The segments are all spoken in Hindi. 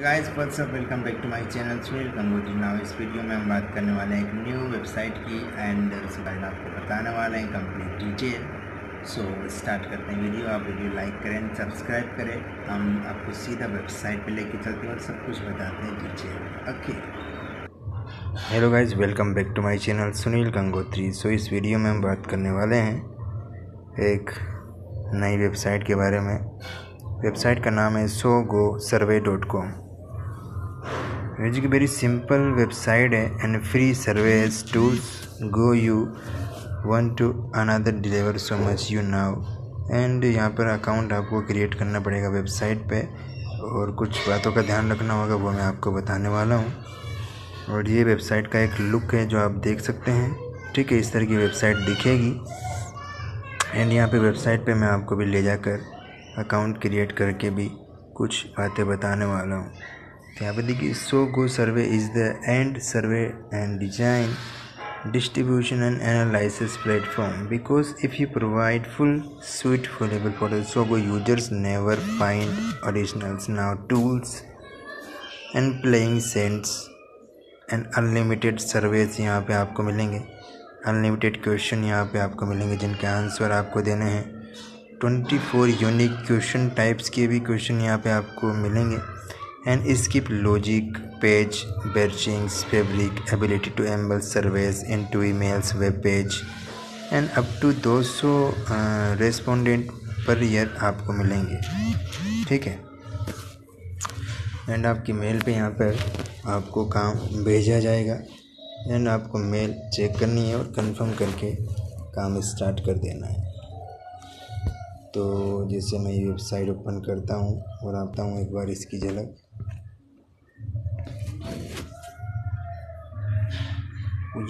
Guys what's up welcome back to my channel Sunil Gangotri now इस वीडियो में हम बात करने वाले हैं एक न्यू वेबसाइट की एंड उसके बारे में आपको बताने वाले हैं कंप्लीट डिटेल सो स्टार्ट करते हैं वीडियो आप वीडियो लाइक करें सब्सक्राइब करें. हम आपको सीधा वेबसाइट पे लेके चलते हैं और सब कुछ बताते हैं detail okay hello guys welcome back to my channel Sunil Gangotri. So इस वीडियो में हम बात करने वाले हैं एक नई वेबसाइट के बारे में. वेबसाइट का नाम है so go survey dot com music very simple website है and free surveys tools go you one two another deliver so much you now and यहाँ पर अकाउंट आपको क्रिएट करना पड़ेगा वेबसाइट पे, और कुछ बातों का ध्यान रखना होगा वो मैं आपको बताने वाला हूँ। और ये वेबसाइट का एक लुक है जो आप देख सकते हैं। ठीक है, इस तरह की वेबसाइट दिखेगी। एंड यहाँ पे वेबसाइट पे मैं आपको भी ले जाकर अकाउंट क्रिएट करके भी कुछ बातें बताने वाला हूँ। यहाँ पे देखिए so go survey is the end survey and design distribution and analysis platform because if you provide full sweet followable for so go users never find additionals now tools and playing cents and unlimited surveys यहाँ पर आपको मिलेंगे। अनलिमिटेड क्वेश्चन यहाँ पर आपको मिलेंगे, जिनके आंसर आपको देने हैं। Twenty four unique question types के भी क्वेश्चन यहाँ पर आपको मिलेंगे। And skip logic page branchings fabric ability to embed surveys into emails web page and up to 200 respondent per year आपको मिलेंगे। ठीक है? एंड आपकी मेल पे यहाँ पर आपको काम भेजा जाएगा। एंड आपको मेल चेक करनी है और कंफर्म करके काम स्टार्ट कर देना है। तो जैसे मैं ये वेबसाइट ओपन करता हूँ और आता हूँ एक बार इसकी झलक।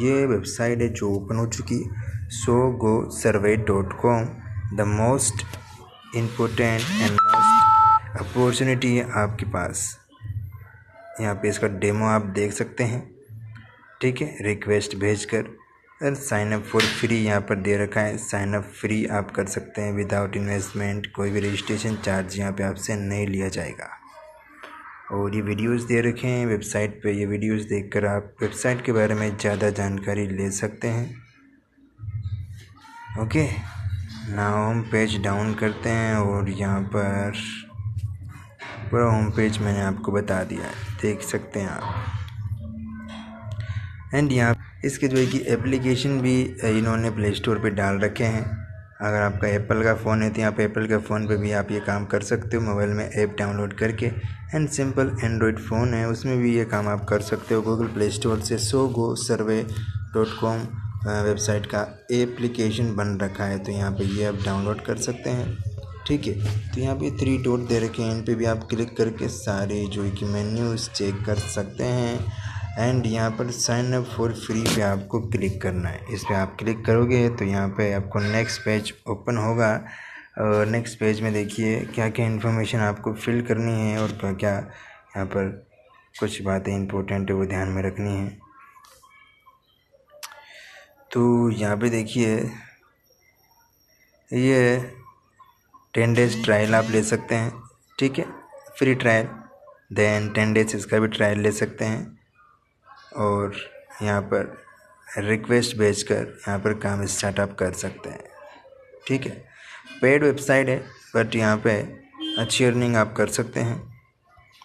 ये वेबसाइट है जो ओपन हो चुकी so go survey dot com the most important and most opportunity है आपके पास। यहाँ पे इसका डेमो आप देख सकते हैं। ठीक है रिक्वेस्ट भेजकर और साइन अप फॉर फ्री यहाँ पर दे रखा है। साइन अप फ्री आप कर सकते हैं विदाउट इन्वेस्टमेंट कोई भी रजिस्ट्रेशन चार्ज यहाँ पे आपसे नहीं लिया जाएगा। और ये वीडियोस दे रखे हैं। वेबसाइट पे ये वीडियोस देखकर आप वेबसाइट के बारे में ज़्यादा जानकारी ले सकते हैं। ओके ना होम पेज डाउन करते हैं और यहाँ पर पूरा होम पेज मैंने आपको बता दिया है। देख सकते हैं आप। एंड यहाँ, इसके जो है कि एप्लीकेशन भी, इन्होंने प्ले स्टोर पर डाल रखे हैं। अगर आपका एप्पल का फ़ोन है तो यहाँ एप्पल के फ़ोन पे भी आप ये काम कर सकते हो मोबाइल में ऐप डाउनलोड करके। एंड सिंपल एंड्रॉयड फ़ोन है, उसमें भी ये काम आप कर सकते हो। गूगल प्ले स्टोर से so go survey dot com website का एप्लीकेशन बन रखा है तो यहाँ पे ये आप डाउनलोड कर सकते हैं। ठीक है तो यहाँ पे थ्री डॉट दे रखे हैं, इन पे भी आप क्लिक करके सारे जो कि मेन्यूज़ चेक कर सकते हैं। एंड यहाँ पर साइन अप फॉर फ्री पे आपको क्लिक करना है। इस पर आप क्लिक करोगे तो यहाँ पे आपको नेक्स्ट पेज ओपन होगा। और नेक्स्ट पेज में देखिए क्या क्या इन्फॉर्मेशन आपको फिल करनी है और क्या क्या यहाँ पर कुछ बातें इंपॉर्टेंट है वो ध्यान में रखनी है। तो यहाँ पे देखिए, ये टेन डेज़ ट्रायल आप ले सकते हैं, ठीक है? Free trial then ten days इसका भी ट्रायल ले सकते हैं। और यहाँ पर रिक्वेस्ट भेजकर यहाँ पर काम स्टार्टअप कर सकते हैं। ठीक है? पेड वेबसाइट है बट यहाँ पे अच्छी अर्निंग आप कर सकते हैं।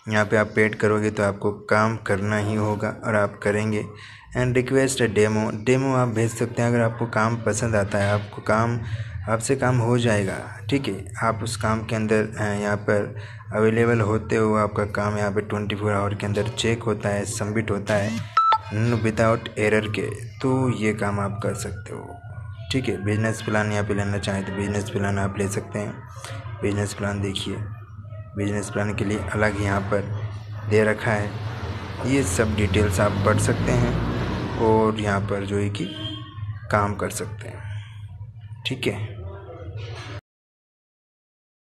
यहाँ पे आप पेड करोगे तो आपको काम करना ही होगा और आप करेंगे। एंड रिक्वेस्ट है डेमो डेमो आप भेज सकते हैं, अगर आपको काम पसंद आता है, आपको काम, आपसे काम हो जाएगा। ठीक है? आप उस काम के अंदर यहाँ पर अवेलेबल होते हो आपका काम यहाँ पे ट्वेंटी फोर आवर के अंदर चेक होता है, सबमिट होता है विदाउट एरर के तो ये काम आप कर सकते हो। ठीक है बिज़नेस प्लान यहाँ पे लेना चाहें तो बिज़नेस प्लान आप ले सकते हैं। बिज़नेस प्लान देखिए बिज़नेस प्लान के लिए अलग यहाँ पर दे रखा है। ये सब डिटेल्स आप पढ़ सकते हैं और यहाँ पर जो है कि काम कर सकते हैं। ठीक है।